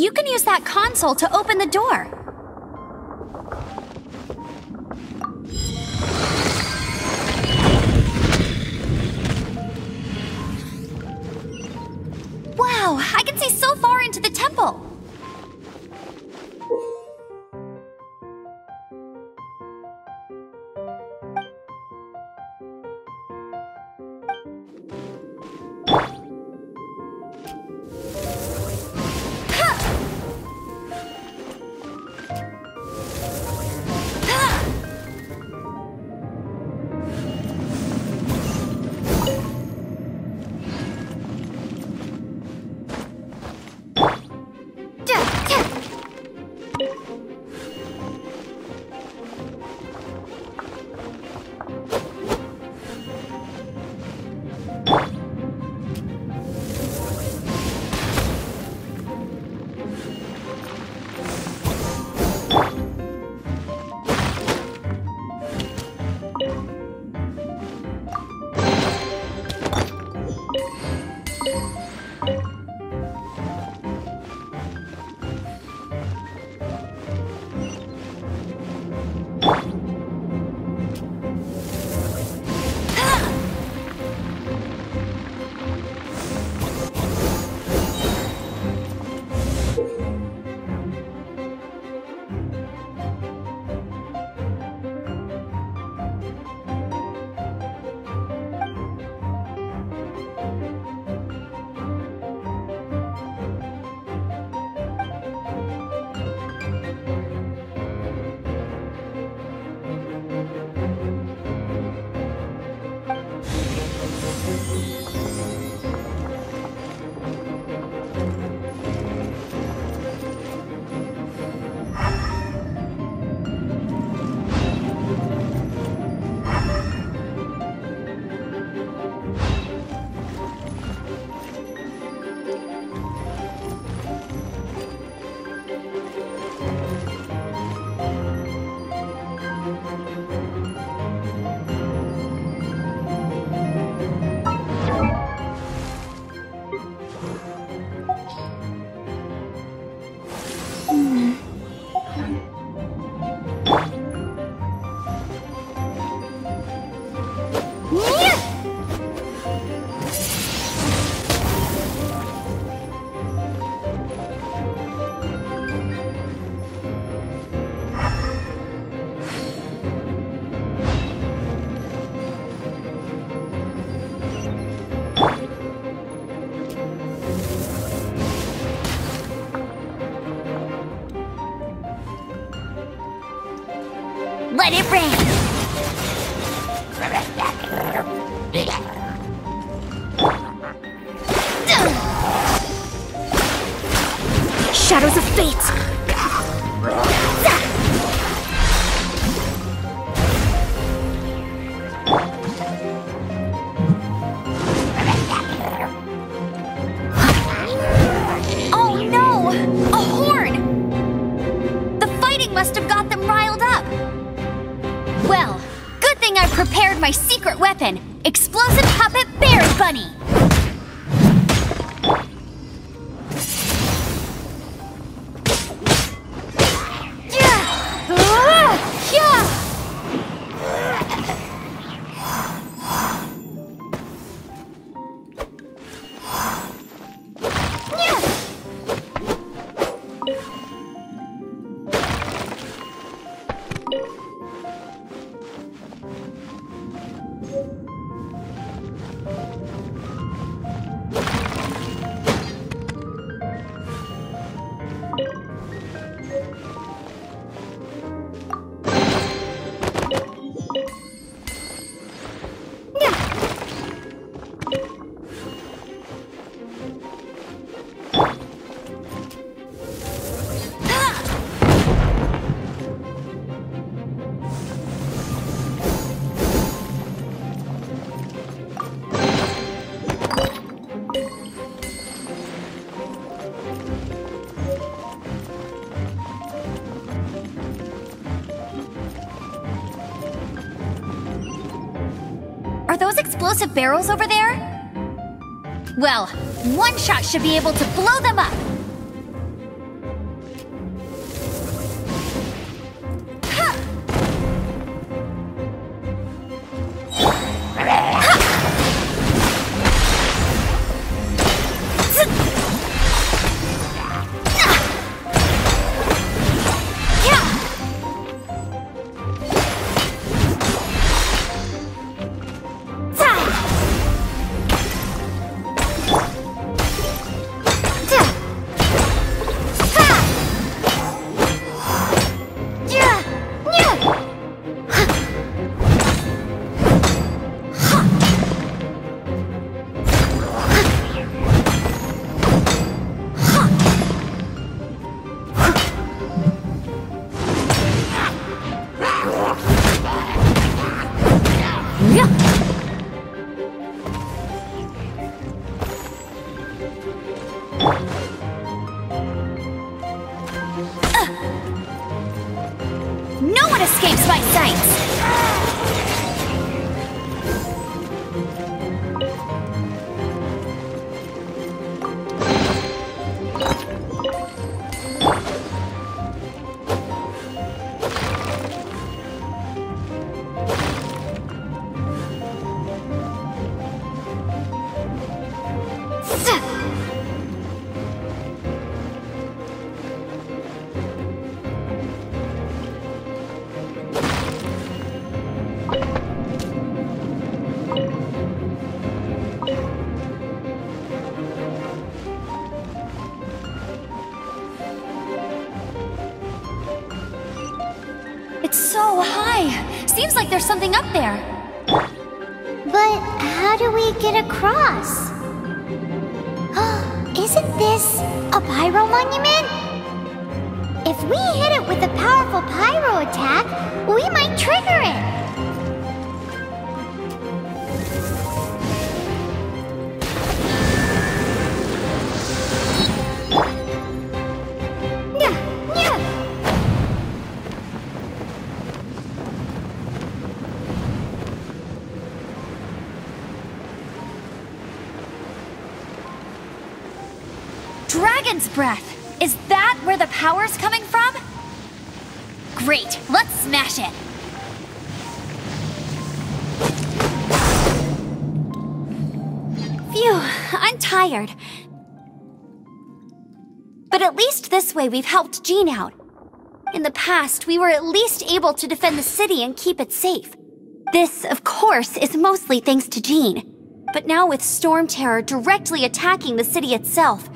You can use that console to open the door. Wow, I can see so far into the temple. Let it rain! Shadows of Fate! Explosive barrels over there? Well, one shot should be able to blow them up. Seems like there's something up there. But how do we get across? Isn't this a pyro monument? If we hit it with a powerful pyro attack, we might trigger it. Breath! Is that where the power's coming from? Great, let's smash it! Phew, I'm tired. But at least this way we've helped Jean out. In the past, we were at least able to defend the city and keep it safe. This, of course, is mostly thanks to Jean. But now with Storm Terror directly attacking the city itself,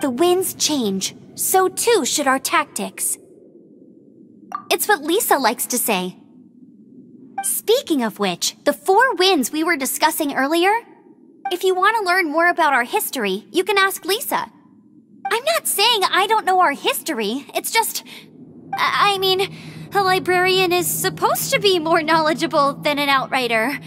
the winds change, so too should our tactics. It's what Lisa likes to say. Speaking of which, the four winds we were discussing earlier, if you want to learn more about our history, you can ask Lisa. I'm not saying I don't know our history, it's just. I mean, a librarian is supposed to be more knowledgeable than an outrider.